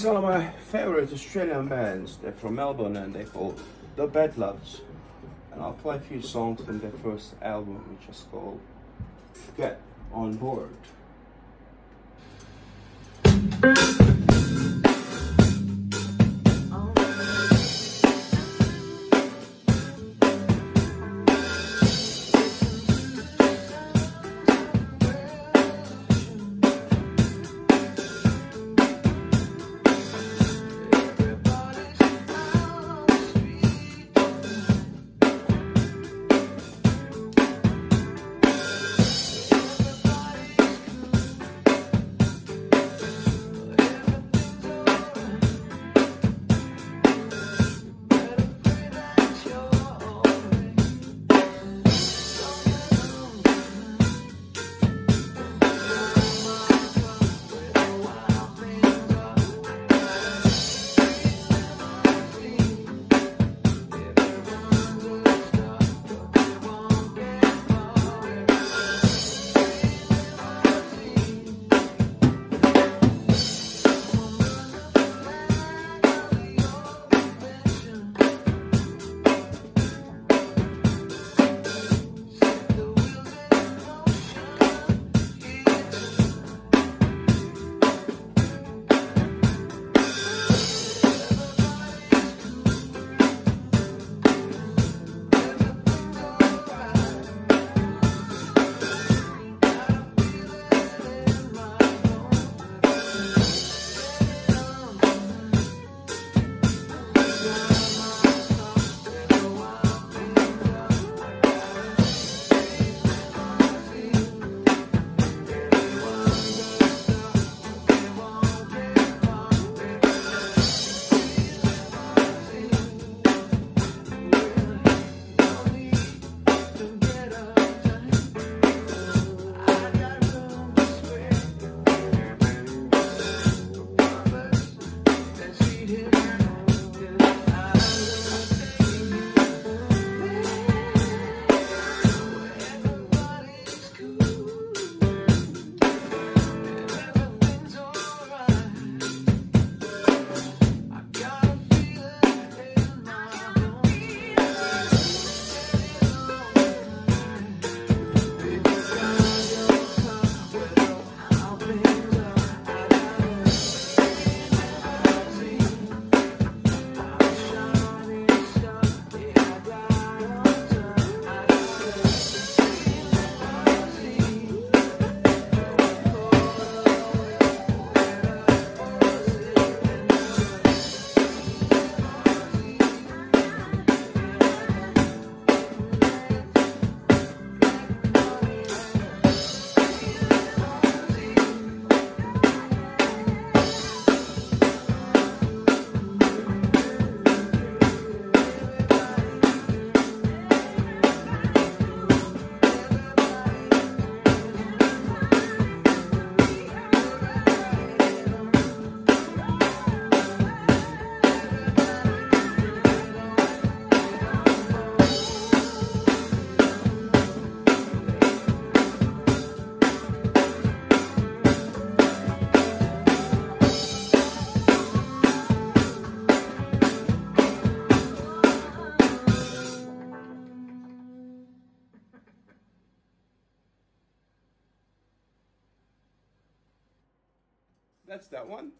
One of my favorite Australian bands. They're from Melbourne and they're called The Badloves. And I'll play a few songs from their first album, which is called Get On Board. That's that one.